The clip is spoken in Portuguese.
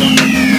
Música